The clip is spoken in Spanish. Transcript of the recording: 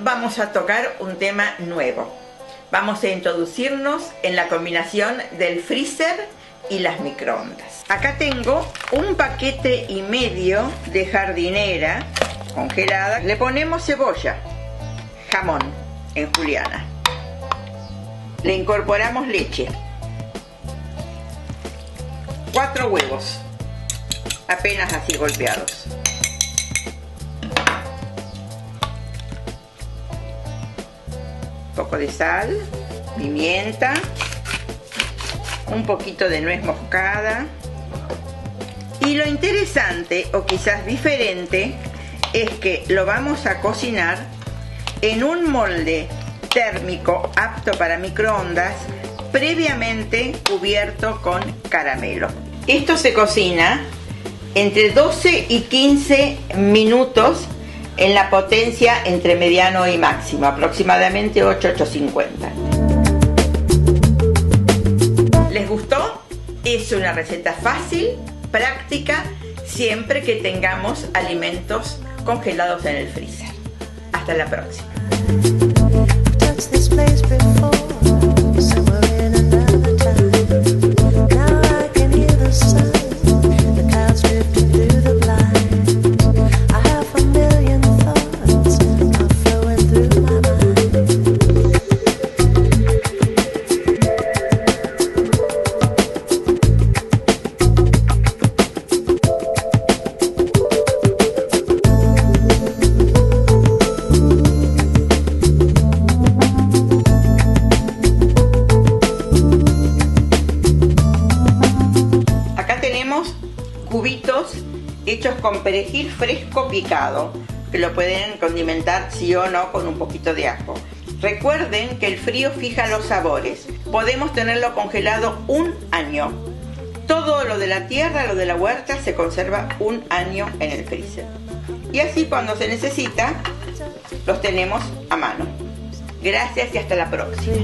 vamos a tocar un tema nuevo. Vamos a introducirnos en la combinación del freezer y las microondas. Acá tengo un paquete y medio de jardinera congelada. Le ponemos cebolla, jamón en juliana. Le incorporamos leche. Cuatro huevos, apenas así golpeados. Poco de sal, pimienta, un poquito de nuez moscada. Y lo interesante, o quizás diferente, es que lo vamos a cocinar en un molde térmico apto para microondas previamente cubierto con caramelo. Esto se cocina entre 12 y 15 minutos en la potencia entre mediano y máximo, aproximadamente 8850. ¿Les gustó? Es una receta fácil, práctica, siempre que tengamos alimentos congelados en el freezer. Hasta la próxima. Cubitos hechos con perejil fresco picado, que lo pueden condimentar sí o no con un poquito de ajo. Recuerden que el frío fija los sabores. Podemos tenerlo congelado un año. Todo lo de la tierra, lo de la huerta, se conserva un año en el freezer. Y así cuando se necesita, los tenemos a mano. Gracias y hasta la próxima.